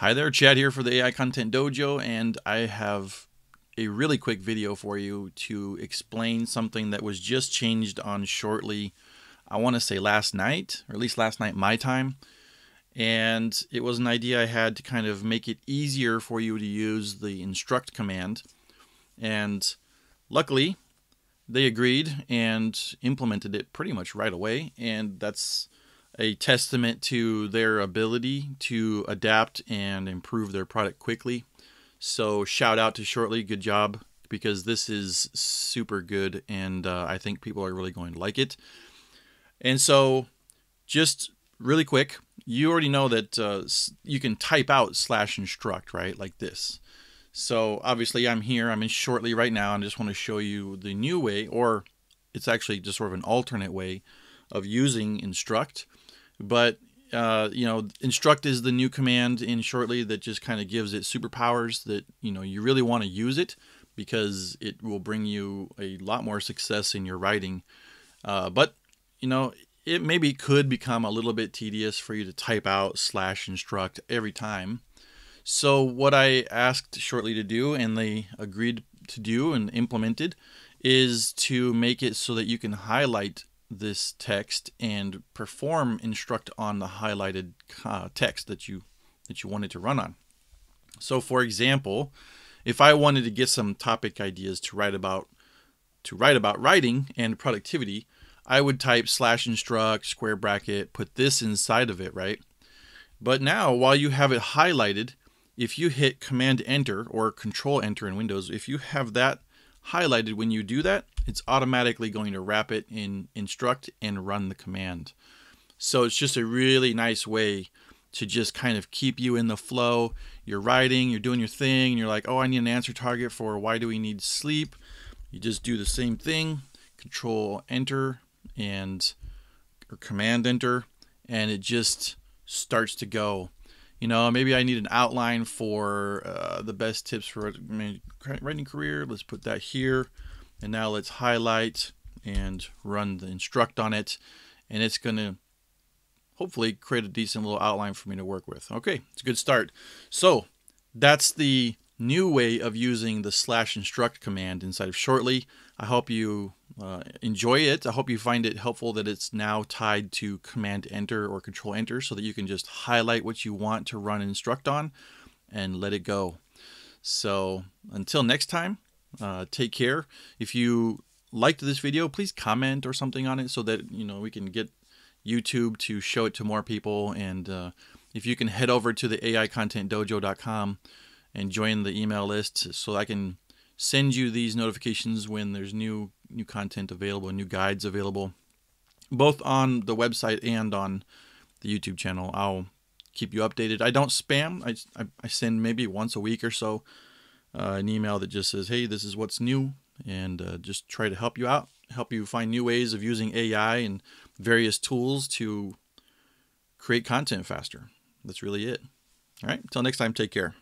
Hi there, Chad here for the AI Content Dojo, and I have a really quick video for you to explain something that was just changed on Shortly, I want to say last night, or at least last night my time. And it was an idea I had to kind of make it easier for you to use the instruct command. And luckily, they agreed and implemented it pretty much right away. And that's a testament to their ability to adapt and improve their product quickly. So, shout out to Shortly, good job, because this is super good and uh, I think people are really going to like it. And so, just really quick, you already know that uh, you can type out slash instruct, right? Like this. So, obviously, I'm here, I'm in Shortly right now, I just want to show you the new way, or it's actually just sort of an alternate way of using instruct but uh, you know, instruct is the new command in shortly that just kind of gives it superpowers that you know you really want to use it because it will bring you a lot more success in your writing. Uh, but you know, it maybe could become a little bit tedious for you to type out slash instruct every time. So what I asked shortly to do, and they agreed to do and implemented, is to make it so that you can highlight this text and perform instruct on the highlighted uh, text that you that you wanted to run on. So for example, if I wanted to get some topic ideas to write about to write about writing and productivity, I would type slash instruct square bracket, put this inside of it, right? But now while you have it highlighted, if you hit command enter or control enter in Windows, if you have that highlighted when you do that, it's automatically going to wrap it in instruct and run the command. So it's just a really nice way to just kind of keep you in the flow. You're writing, you're doing your thing, and you're like, oh, I need an answer target for why do we need sleep? You just do the same thing, control enter and or command enter, and it just starts to go. You know, maybe I need an outline for uh, the best tips for my writing career. Let's put that here. And now let's highlight and run the instruct on it. And it's going to hopefully create a decent little outline for me to work with. Okay, it's a good start. So that's the new way of using the slash instruct command inside of Shortly. I hope you uh, enjoy it. I hope you find it helpful that it's now tied to command enter or control enter so that you can just highlight what you want to run instruct on and let it go. So until next time, uh, take care. If you liked this video, please comment or something on it so that you know we can get YouTube to show it to more people. And uh, if you can head over to the AIContentDojo.com and join the email list so I can send you these notifications when there's new new content available, new guides available, both on the website and on the YouTube channel. I'll keep you updated. I don't spam. I, I, I send maybe once a week or so uh, an email that just says, hey, this is what's new, and uh, just try to help you out, help you find new ways of using AI and various tools to create content faster. That's really it. All right, until next time, take care.